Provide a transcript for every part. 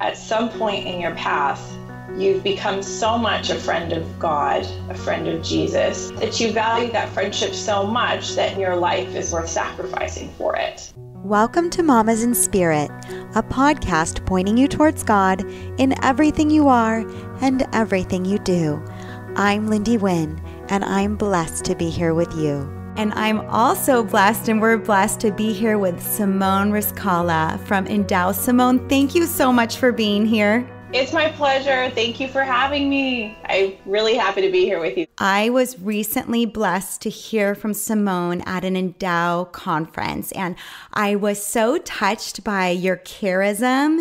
At some point in your path, you've become so much a friend of God, a friend of Jesus, that you value that friendship so much that your life is worth sacrificing for it. Welcome to Mamas in Spirit, a podcast pointing you towards God in everything you are and everything you do. I'm Lindy Wynn, and I'm blessed to be here with you. And I'm also blessed, and we're blessed to be here with Simone Rizkallah from Endow. Simone, thank you so much for being here. It's my pleasure. Thank you for having me. I'm really happy to be here with you. I was recently blessed to hear from Simone at an Endow conference, and I was so touched by your charism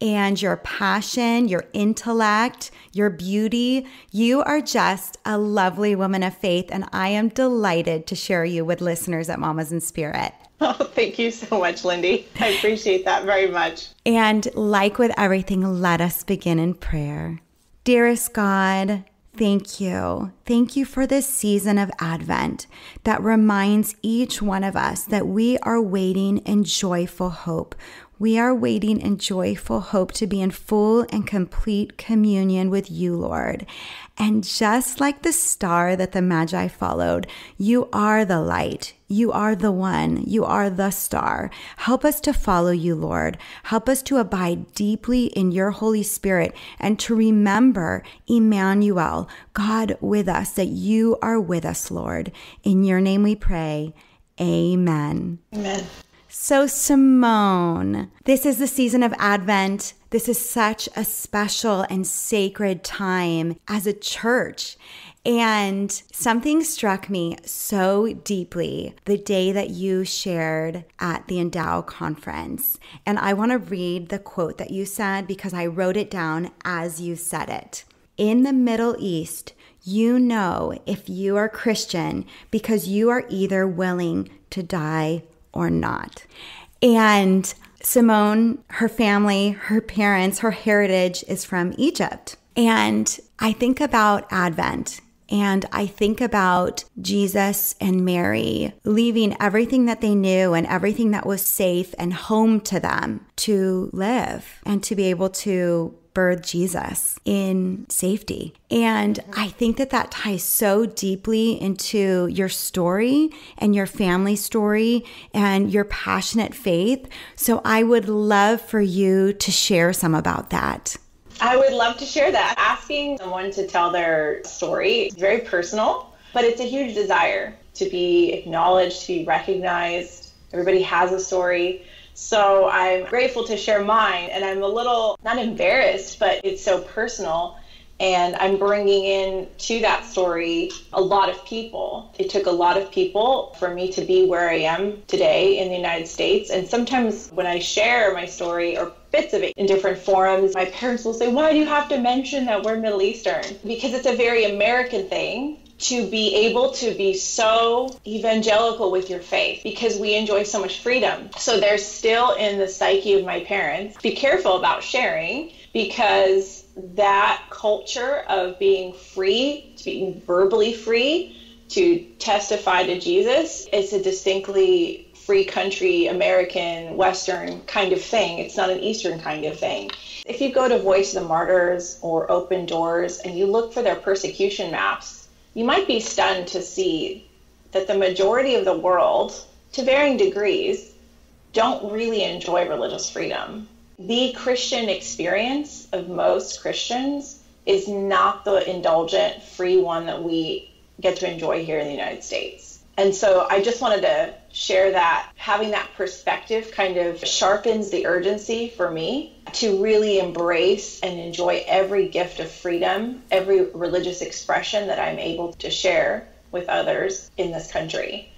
and your passion, your intellect, your beauty. You are just a lovely woman of faith, and I am delighted to share you with listeners at Mamas in Spirit. Oh, thank you so much, Lindy. I appreciate that very much. And like with everything, let us begin in prayer. Dearest God, Thank you. Thank you for this season of Advent that reminds each one of us that we are waiting in joyful hope. We are waiting in joyful hope to be in full and complete communion with you, Lord. And just like the star that the Magi followed, you are the light. You are the one. You are the star. Help us to follow you, Lord. Help us to abide deeply in your Holy Spirit and to remember Emmanuel, God with us, that you are with us, Lord. In your name we pray. Amen. Amen. So, Simone, this is the season of Advent. This is such a special and sacred time as a church. And something struck me so deeply the day that you shared at the Endow conference. And I want to read the quote that you said because I wrote it down as you said it. In the Middle East, you know if you are Christian because you are either willing to die or not. And Simone, her family, her parents, her heritage is from Egypt. And I think about Advent and I think about Jesus and Mary leaving everything that they knew and everything that was safe and home to them to live and to be able to birth Jesus in safety. And I think that that ties so deeply into your story and your family story and your passionate faith. So I would love for you to share some about that. I would love to share that. Asking someone to tell their story is very personal, but it's a huge desire to be acknowledged, to be recognized. Everybody has a story. So I'm grateful to share mine, and I'm a little not embarrassed, but it's so personal. And I'm bringing in to that story a lot of people. It took a lot of people for me to be where I am today in the United States. And sometimes when I share my story or bits of it in different forums, my parents will say, Why do you have to mention that we're Middle Eastern? Because it's a very American thing to be able to be so evangelical with your faith because we enjoy so much freedom. So there's still in the psyche of my parents, be careful about sharing because that culture of being free, to being verbally free, to testify to Jesus is a distinctly free country, American, Western kind of thing. It's not an Eastern kind of thing. If you go to Voice of the Martyrs or Open Doors and you look for their persecution maps, you might be stunned to see that the majority of the world, to varying degrees, don't really enjoy religious freedom. The Christian experience of most Christians is not the indulgent, free one that we get to enjoy here in the United States. And so I just wanted to share that having that perspective kind of sharpens the urgency for me to really embrace and enjoy every gift of freedom, every religious expression that I'm able to share with others in this country.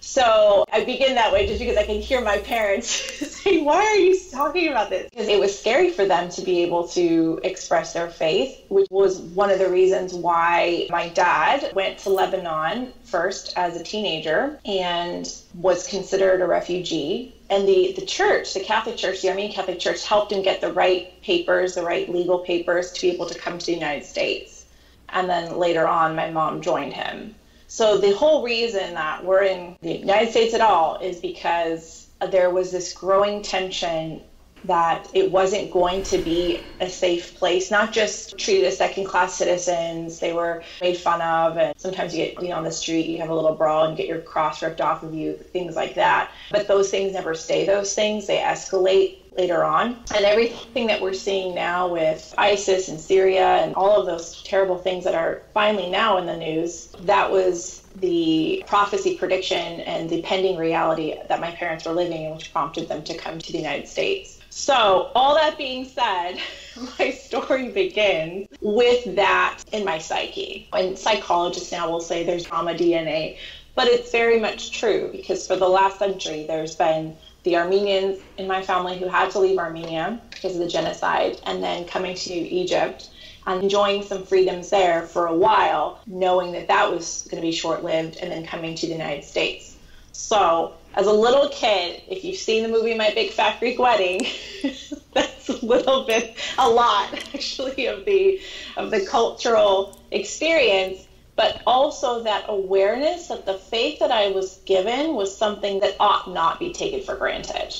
So I begin that way just because I can hear my parents say, Why are you talking about this? Because it was scary for them to be able to express their faith, which was one of the reasons why my dad went to Lebanon first as a teenager and was considered a refugee. And the, the church, the Catholic Church, the Armenian Catholic Church, helped him get the right papers, the right legal papers to be able to come to the United States. And then later on, my mom joined him. So the whole reason that we're in the United States at all is because there was this growing tension that it wasn't going to be a safe place, not just treated as second class citizens. They were made fun of, and sometimes you get you know, on the street, you have a little brawl and get your cross ripped off of you, things like that. But those things never stay those things, they escalate later on. And everything that we're seeing now with ISIS and Syria and all of those terrible things that are finally now in the news, that was the prophecy prediction and the pending reality that my parents were living in, which prompted them to come to the United States. So, all that being said, my story begins with that in my psyche. And psychologists now will say there's trauma DNA, but it's very much true because for the last century, there's been the Armenians in my family who had to leave Armenia because of the genocide and then coming to Egypt and enjoying some freedoms there for a while, knowing that that was going to be short lived, and then coming to the United States. So, as a little kid, if you've seen the movie My Big Fat Greek Wedding, that's a little bit, a lot actually of the of the cultural experience, but also that awareness that the faith that I was given was something that ought not be taken for granted.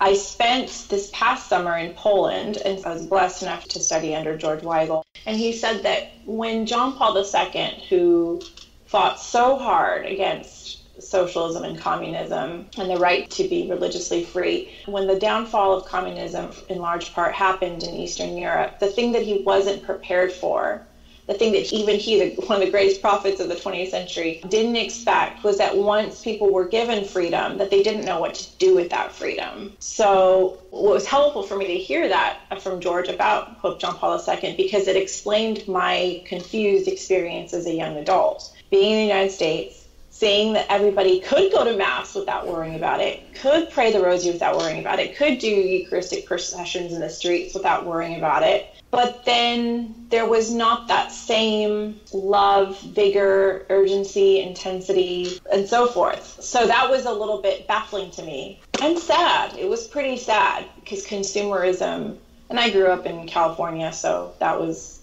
I spent this past summer in Poland and I was blessed enough to study under George Weigel. And he said that when John Paul II, who fought so hard against socialism and communism and the right to be religiously free. When the downfall of communism, in large part, happened in Eastern Europe, the thing that he wasn't prepared for, the thing that even he, one of the greatest prophets of the 20th century, didn't expect was that once people were given freedom, that they didn't know what to do with that freedom. So, what was helpful for me to hear that from George about Pope John Paul II because it explained my confused experience as a young adult. Being in the United States, saying that everybody could go to Mass without worrying about it, could pray the rosary without worrying about it, could do Eucharistic processions in the streets without worrying about it. But then there was not that same love, vigor, urgency, intensity, and so forth. So that was a little bit baffling to me and sad. It was pretty sad because consumerism, and I grew up in California, so that was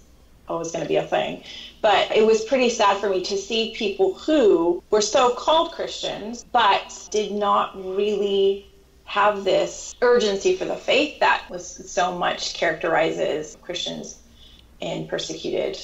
always going to be a thing. But it was pretty sad for me to see people who were so called Christians, but did not really have this urgency for the faith that was so much characterizes Christians in persecuted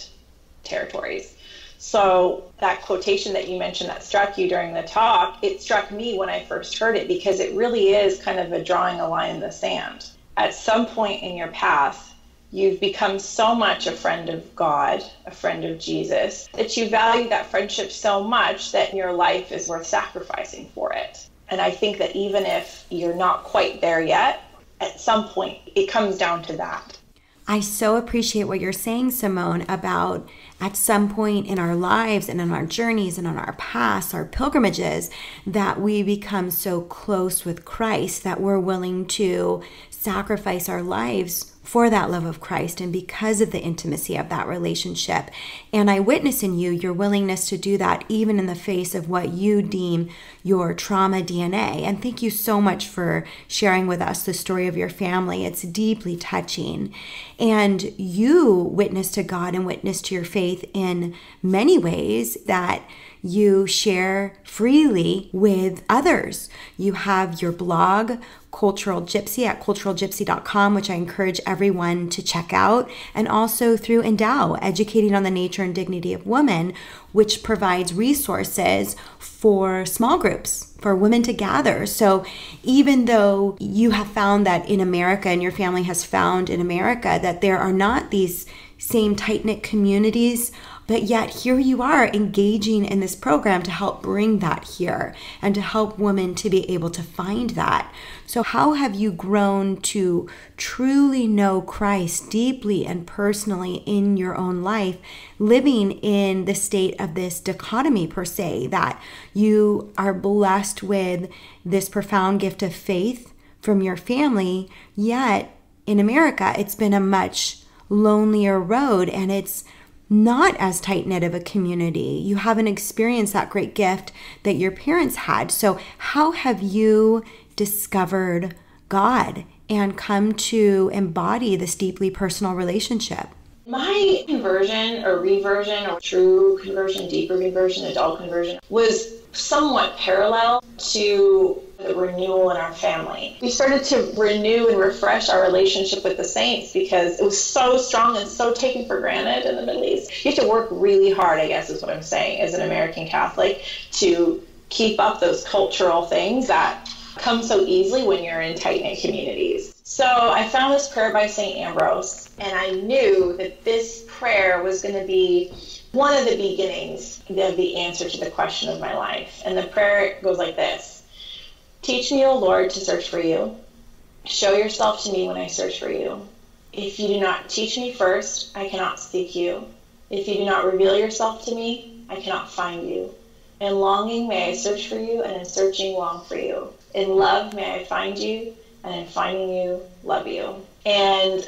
territories. So that quotation that you mentioned that struck you during the talk, it struck me when I first heard it because it really is kind of a drawing a line in the sand. At some point in your path, you've become so much a friend of God, a friend of Jesus, that you value that friendship so much that your life is worth sacrificing for it. And I think that even if you're not quite there yet, at some point it comes down to that. I so appreciate what you're saying, Simone, about at some point in our lives and in our journeys and on our paths, our pilgrimages, that we become so close with Christ that we're willing to sacrifice our lives for that love of Christ and because of the intimacy of that relationship. And I witness in you your willingness to do that even in the face of what you deem your trauma DNA. And thank you so much for sharing with us the story of your family. It's deeply touching. And you witness to God and witness to your faith in many ways that you share freely with others. You have your blog, Cultural Gypsy, at culturalgypsy.com, which I encourage everyone to check out, and also through Endow, Educating on the Nature and Dignity of Woman, which provides resources for small groups, for women to gather. So even though you have found that in America and your family has found in America that there are not these same tight knit communities but yet, here you are engaging in this program to help bring that here and to help women to be able to find that. So, how have you grown to truly know Christ deeply and personally in your own life, living in the state of this dichotomy, per se, that you are blessed with this profound gift of faith from your family, yet in America, it's been a much lonelier road and it's not as tight knit of a community. You haven't experienced that great gift that your parents had. So, how have you discovered God and come to embody this deeply personal relationship? My conversion or reversion or true conversion, deeper conversion, adult conversion was somewhat parallel to the renewal in our family. We started to renew and refresh our relationship with the saints because it was so strong and so taken for granted in the Middle East. You have to work really hard, I guess is what I'm saying, as an American Catholic to keep up those cultural things that come so easily when you're in tight knit communities. So I found this prayer by St. Ambrose, and I knew that this prayer was going to be one of the beginnings of the answer to the question of my life. And the prayer goes like this Teach me, O Lord, to search for you. Show yourself to me when I search for you. If you do not teach me first, I cannot seek you. If you do not reveal yourself to me, I cannot find you. In longing may I search for you, and in searching long for you. In love may I find you, and in finding you, love you. And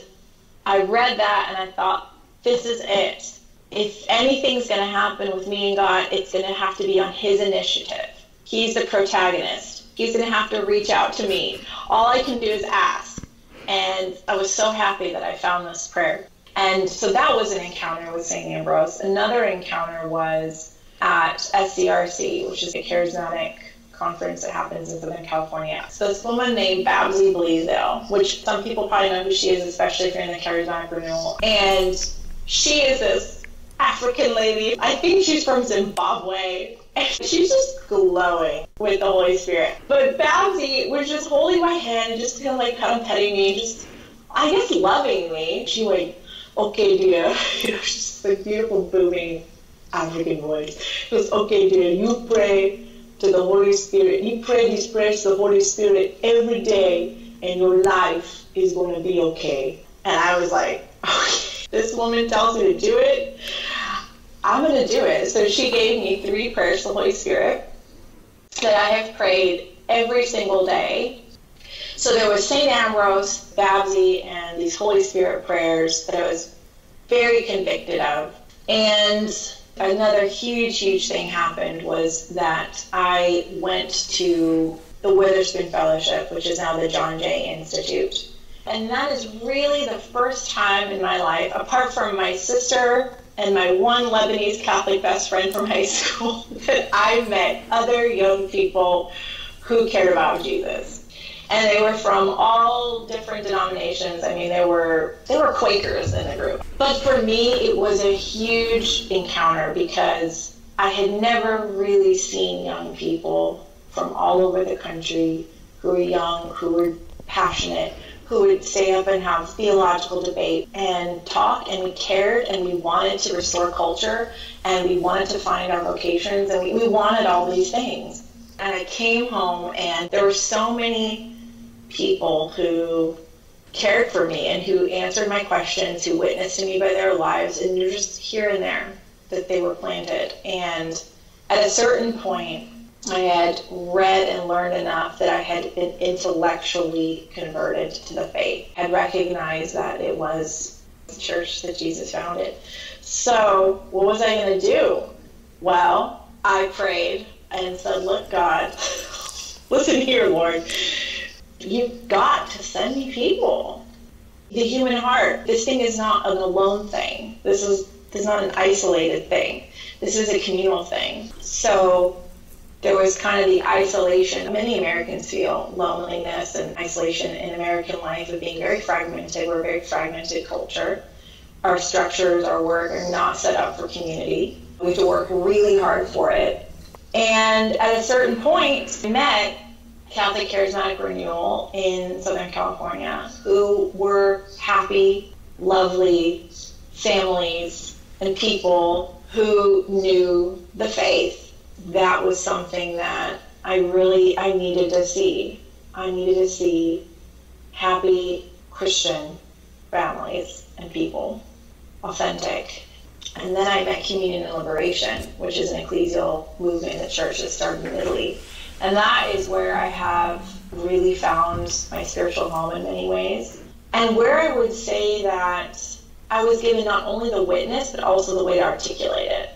I read that and I thought, this is it. If anything's going to happen with me and God, it's going to have to be on His initiative. He's the protagonist. He's going to have to reach out to me. All I can do is ask. And I was so happy that I found this prayer. And so that was an encounter with St. Ambrose. Another encounter was at SCRC, which is a charismatic conference that happens in Southern California. So this woman named Babsy Blaisdell, which some people probably know who she is, especially if you're in the charismatic renewal. And she is this African lady. I think she's from Zimbabwe. She's just glowing with the Holy Spirit. But Babsy was just holding my hand and just kind of like kind of petting me, just I guess loving me. She went, okay, dear. You know, she's like beautiful, booming African voice. She goes, okay, dear, you pray to the Holy Spirit. You pray these prayers to the Holy Spirit every day, and your life is going to be okay. And I was like, okay, this woman tells me to do it. I'm going to do it. So she gave me three prayers to the Holy Spirit that I have prayed every single day. So there was St. Ambrose, Babsy, and these Holy Spirit prayers that I was very convicted of. And another huge, huge thing happened was that I went to the Witherspoon Fellowship, which is now the John Jay Institute. And that is really the first time in my life, apart from my sister and my one Lebanese Catholic best friend from high school, that I met other young people who cared about Jesus and they were from all different denominations. I mean, they were they were Quakers in the group. But for me, it was a huge encounter because I had never really seen young people from all over the country who were young, who were passionate, who would stay up and have theological debate and talk, and we cared and we wanted to restore culture and we wanted to find our vocations and we, we wanted all these things. And I came home and there were so many people who cared for me and who answered my questions, who witnessed to me by their lives, and just here and there that they were planted. And at a certain point, I had read and learned enough that I had been intellectually converted to the faith, had recognized that it was the church that Jesus founded. So, what was I going to do? Well, I prayed and said, Look, God, listen here, Lord you've got to send me people. The human heart, this thing is not an alone thing. This is, this is not an isolated thing. This is a communal thing. So there was kind of the isolation. Many Americans feel loneliness and isolation in American life of being very fragmented. We're a very fragmented culture. Our structures, our work are not set up for community. We have to work really hard for it. And at a certain point, we met Catholic Charismatic Renewal in Southern California who were happy, lovely families and people who knew the faith. That was something that I really I needed to see. I needed to see happy Christian families and people, authentic. And then I met Communion and Liberation, which is an ecclesial movement in the church that started in Italy and that is where I have really found my spiritual home in many ways. And where I would say that I was given not only the witness, but also the way to articulate it.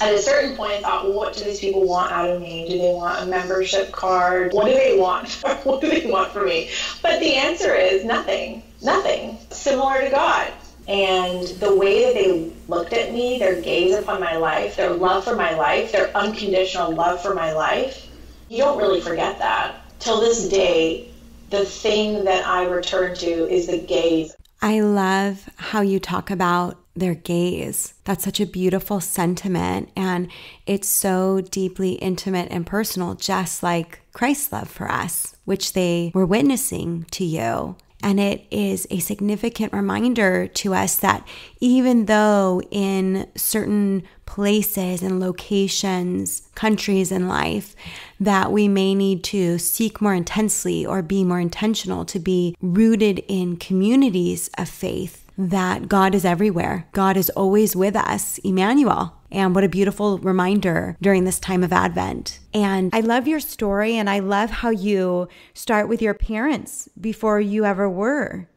At a certain point, I thought, well, what do these people want out of me? Do they want a membership card? What do they want? what do they want from me? But the answer is nothing. Nothing. Similar to God. And the way that they looked at me, their gaze upon my life, their love for my life, their unconditional love for my life, you don't really forget that. till this day, the thing that I return to is the gaze. I love how you talk about their gaze. That's such a beautiful sentiment. And it's so deeply intimate and personal, just like Christ's love for us, which they were witnessing to you. And it is a significant reminder to us that even though in certain places and locations, countries in life, that we may need to seek more intensely or be more intentional to be rooted in communities of faith that God is everywhere. God is always with us, Emmanuel. And what a beautiful reminder during this time of Advent. And I love your story, and I love how you start with your parents before you ever were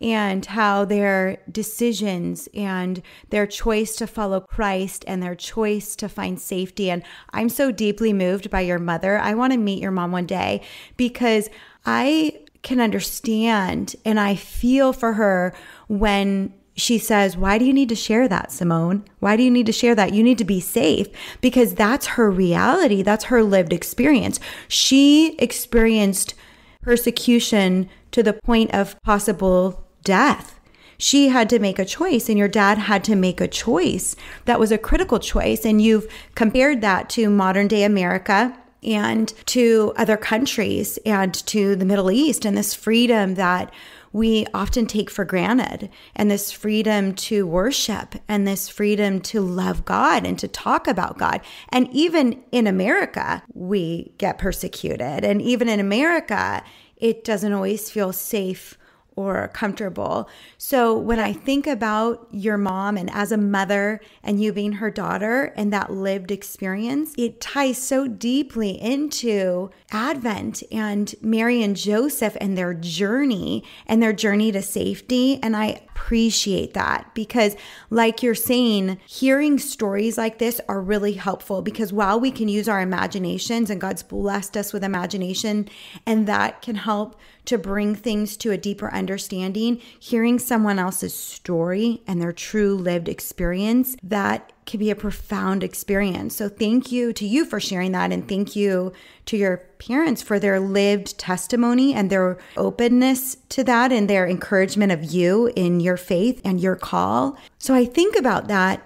and how their decisions and their choice to follow Christ and their choice to find safety. And I'm so deeply moved by your mother. I want to meet your mom one day because I can understand and I feel for her when she says, Why do you need to share that, Simone? Why do you need to share that? You need to be safe because that's her reality. That's her lived experience. She experienced persecution to the point of possible death. She had to make a choice, and your dad had to make a choice. That was a critical choice. And you've compared that to modern day America and to other countries and to the Middle East and this freedom that we often take for granted and this freedom to worship and this freedom to love God and to talk about God. And even in America, we get persecuted. And even in America, it doesn't always feel safe or comfortable. So when I think about your mom and as a mother and you being her daughter and that lived experience, it ties so deeply into Advent and Mary and Joseph and their journey and their journey to safety. And I appreciate that because, like you're saying, hearing stories like this are really helpful because while we can use our imaginations and God's blessed us with imagination and that can help to bring things to a deeper understanding, hearing someone else's story and their true lived experience, that can be a profound experience. So thank you to you for sharing that and thank you to your parents for their lived testimony and their openness to that and their encouragement of you in your faith and your call. So I think about that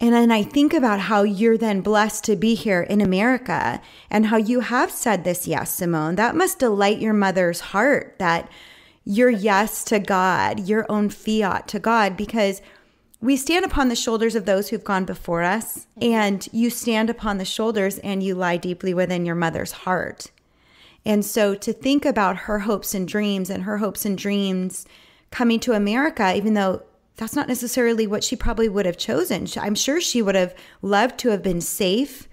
and then I think about how you're then blessed to be here in America and how you have said this yes, Simone. That must delight your mother's heart that your yes to God, your own fiat to God, because we stand upon the shoulders of those who've gone before us, and you stand upon the shoulders and you lie deeply within your mother's heart. And so to think about her hopes and dreams and her hopes and dreams coming to America, even though that's not necessarily what she probably would have chosen. I'm sure she would have loved to have been safe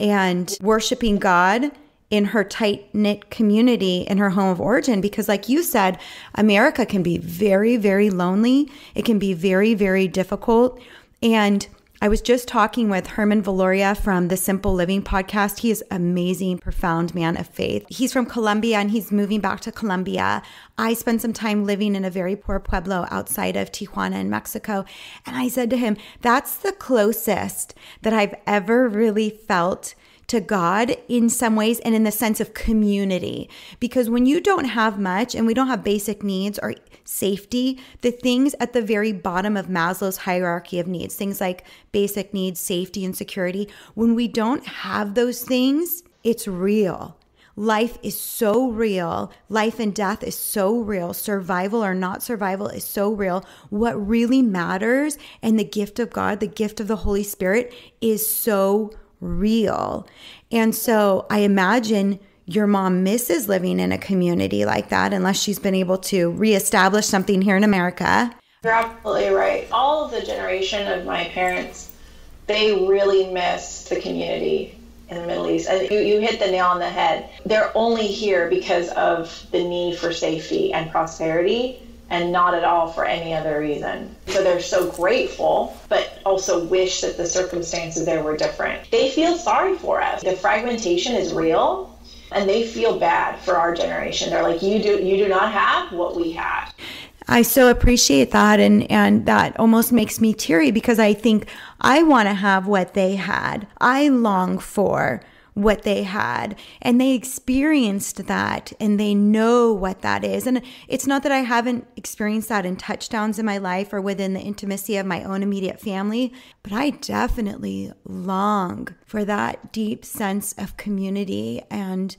and worshiping God in her tight knit community in her home of origin because, like you said, America can be very, very lonely. It can be very, very difficult. And I was just talking with Herman Valoria from the Simple Living podcast. He is amazing, profound man of faith. He's from Colombia and he's moving back to Colombia. I spent some time living in a very poor pueblo outside of Tijuana in Mexico. And I said to him, that's the closest that I've ever really felt to God in some ways and in the sense of community. Because when you don't have much and we don't have basic needs or safety, the things at the very bottom of Maslow's hierarchy of needs, things like basic needs, safety, and security, when we don't have those things, it's real. Life is so real. Life and death is so real. Survival or not survival is so real. What really matters and the gift of God, the gift of the Holy Spirit is so real. And so I imagine your mom misses living in a community like that unless she's been able to reestablish something here in America. You're absolutely right. All of the generation of my parents, they really miss the community in the Middle East. And you, you hit the nail on the head. They're only here because of the need for safety and prosperity and not at all for any other reason. So they're so grateful, but also wish that the circumstances there were different. They feel sorry for us. The fragmentation is real and they feel bad for our generation. They're like, you do you do not have what we have. I so appreciate that and and that almost makes me teary because I think I want to have what they had. I long for what they had and they experienced that and they know what that is. And it's not that I haven't experienced that in touchdowns in my life or within the intimacy of my own immediate family, but I definitely long for that deep sense of community and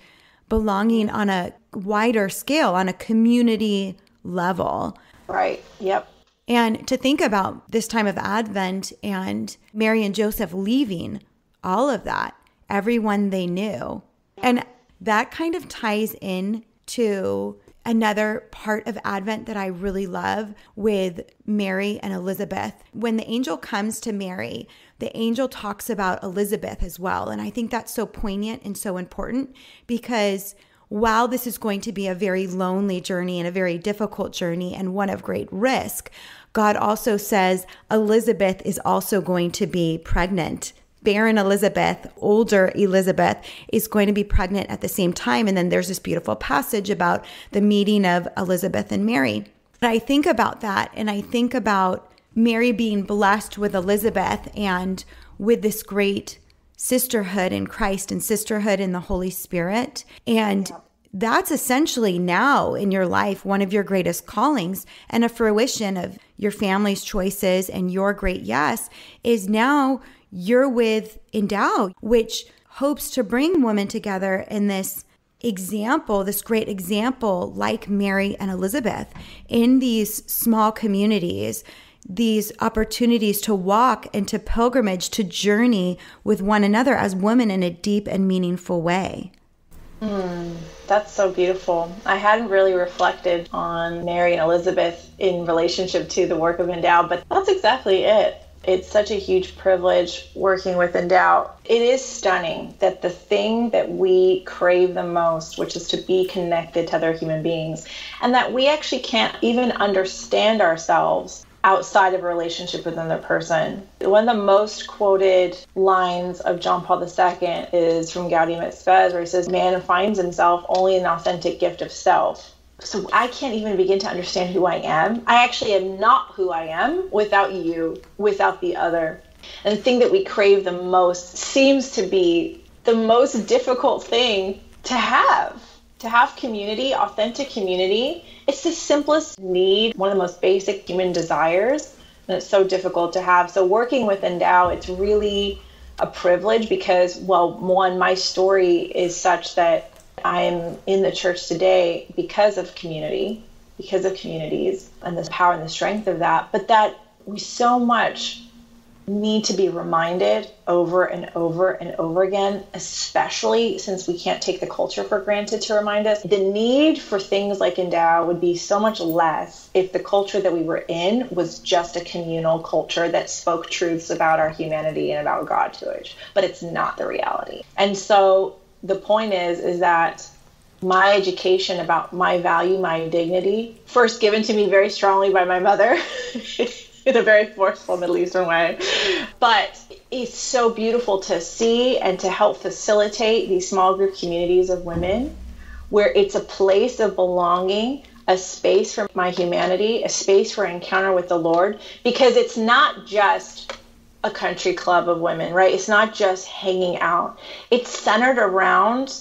belonging on a wider scale, on a community level. Right. Yep. And to think about this time of Advent and Mary and Joseph leaving all of that everyone they knew. And that kind of ties in to another part of Advent that I really love with Mary and Elizabeth. When the angel comes to Mary, the angel talks about Elizabeth as well. And I think that's so poignant and so important because while this is going to be a very lonely journey and a very difficult journey and one of great risk, God also says Elizabeth is also going to be pregnant barren Elizabeth, older Elizabeth, is going to be pregnant at the same time. And then there's this beautiful passage about the meeting of Elizabeth and Mary. But I think about that and I think about Mary being blessed with Elizabeth and with this great sisterhood in Christ and sisterhood in the Holy Spirit. And that's essentially now in your life one of your greatest callings and a fruition of your family's choices and your great yes is now you're with Endow, which hopes to bring women together in this example, this great example, like Mary and Elizabeth, in these small communities, these opportunities to walk and to pilgrimage, to journey with one another as women in a deep and meaningful way. Mm, that's so beautiful. I hadn't really reflected on Mary and Elizabeth in relationship to the work of Endow, but that's exactly it. It's such a huge privilege working with Endow. It is stunning that the thing that we crave the most, which is to be connected to other human beings, and that we actually can't even understand ourselves outside of a relationship with another person. One of the most quoted lines of John Paul II is from Gaudium et Spes, where he says, Man finds himself only an authentic gift of self so I can't even begin to understand who I am. I actually am not who I am without you, without the other. And the thing that we crave the most seems to be the most difficult thing to have. To have community, authentic community, it's the simplest need, one of the most basic human desires, and it's so difficult to have. So, working with Endow, it's really a privilege because, well, one, my story is such that I'm in the church today because of community, because of communities and the power and the strength of that, but that we so much need to be reminded over and over and over again, especially since we can't take the culture for granted to remind us. The need for things like Endow would be so much less if the culture that we were in was just a communal culture that spoke truths about our humanity and about God to it. But it's not the reality. And so the point is is that my education about my value, my dignity, first given to me very strongly by my mother in a very forceful Middle Eastern way. But it's so beautiful to see and to help facilitate these small group communities of women where it's a place of belonging, a space for my humanity, a space for encounter with the Lord, because it's not just a country club of women, right? It's not just hanging out. It's centered around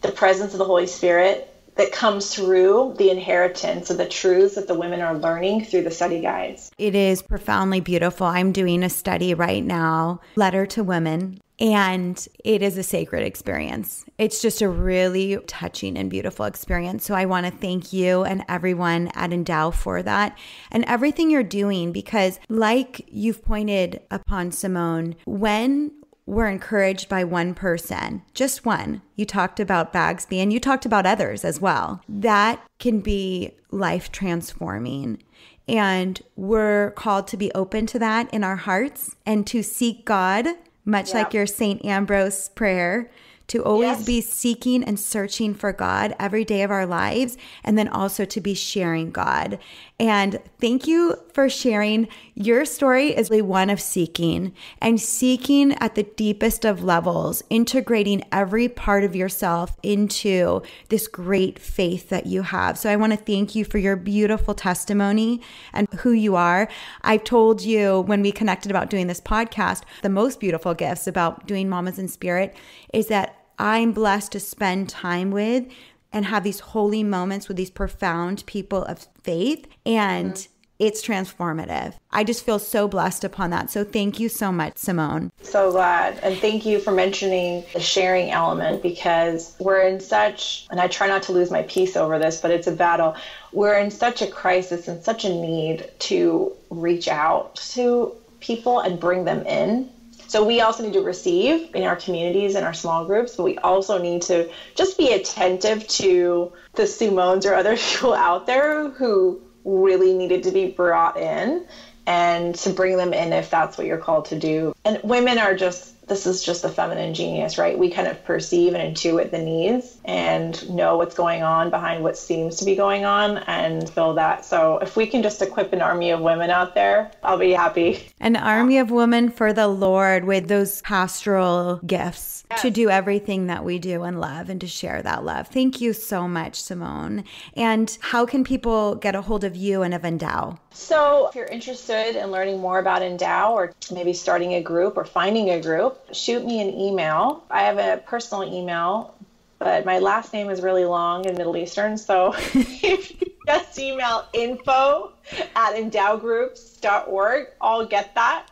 the presence of the Holy Spirit that comes through the inheritance of the truths that the women are learning through the study guides. It is profoundly beautiful. I'm doing a study right now, Letter to Women, and it is a sacred experience. It's just a really touching and beautiful experience. So I want to thank you and everyone at Endow for that and everything you're doing because, like you've pointed upon, Simone, when we're encouraged by one person, just one. You talked about Babsy and you talked about others as well. That can be life transforming. And we're called to be open to that in our hearts and to seek God much like your St. Ambrose prayer, to always yes. be seeking and searching for God every day of our lives, and then also to be sharing God. And thank you for sharing. Your story is really one of seeking and seeking at the deepest of levels, integrating every part of yourself into this great faith that you have. So I want to thank you for your beautiful testimony and who you are. I've told you when we connected about doing this podcast, the most beautiful gifts about doing Mamas in Spirit is that I'm blessed to spend time with and have these holy moments with these profound people of faith. And mm-hmm it's transformative. I just feel so blessed upon that. So thank you so much, Simone. So glad. And thank you for mentioning the sharing element because we're in such, and I try not to lose my peace over this, but it's a battle. We're in such a crisis and such a need to reach out to people and bring them in. So we also need to receive in our communities and our small groups, but we also need to just be attentive to the Simones or other people out there who really needed to be brought in and to bring them in if that's what you're called to do. And women are just this is just the feminine genius, right? We kind of perceive and intuit the needs and know what's going on behind what seems to be going on and fill that. So if we can just equip an army of women out there, I'll be happy. An army of women for the Lord with those pastoral gifts yes. to do everything that we do and love and to share that love. Thank you so much, Simone. And how can people get a hold of you and of Endow? So, if you're interested in learning more about Endow or maybe starting a group or finding a group, shoot me an email. I have a personal email, but my last name is really long and Middle Eastern. So, if you just email info at endowgroups.org, I'll get that.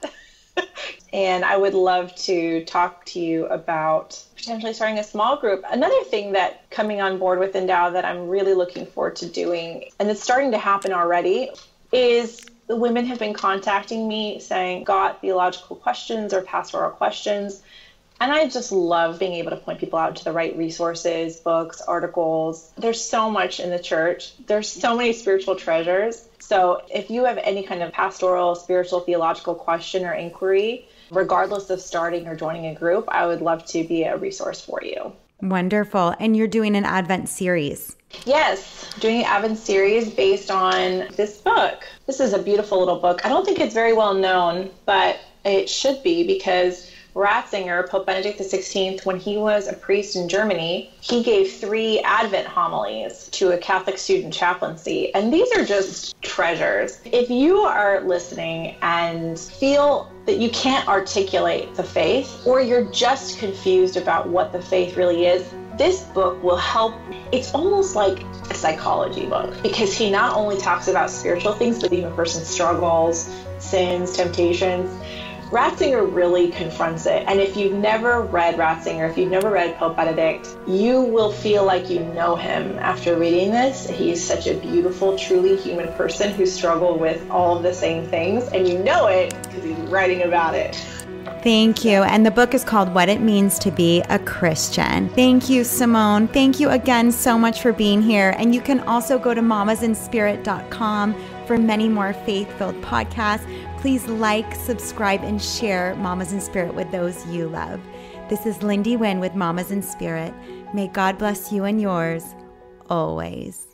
and I would love to talk to you about potentially starting a small group. Another thing that coming on board with Endow that I'm really looking forward to doing, and it's starting to happen already, is the women have been contacting me saying, got theological questions or pastoral questions. And I just love being able to point people out to the right resources, books, articles. There's so much in the church. There's so many spiritual treasures. So if you have any kind of pastoral, spiritual, theological question or inquiry, regardless of starting or joining a group, I would love to be a resource for you. Wonderful. And you're doing an Advent series. Yes, doing an Advent series based on this book. This is a beautiful little book. I don't think it's very well known, but it should be because Ratzinger, Pope Benedict XVI, when he was a priest in Germany, he gave three Advent homilies to a Catholic student chaplaincy. And these are just treasures. If you are listening and feel that you can't articulate the faith, or you're just confused about what the faith really is, this book will help. It's almost like a psychology book because he not only talks about spiritual things, but even person's struggles, sins, temptations Ratzinger really confronts it. And if you've never read Ratzinger, if you've never read Pope Benedict, you will feel like you know him after reading this. He's such a beautiful, truly human person who struggled with all of the same things. And you know it because he's writing about it. Thank you. And the book is called What It Means to Be a Christian. Thank you, Simone. Thank you again so much for being here. And you can also go to mamasinspirit.com for many more faith filled podcasts. Please like, subscribe, and share Mamas in Spirit with those you love. This is Lindy Wynn with Mamas in Spirit. May God bless you and yours always.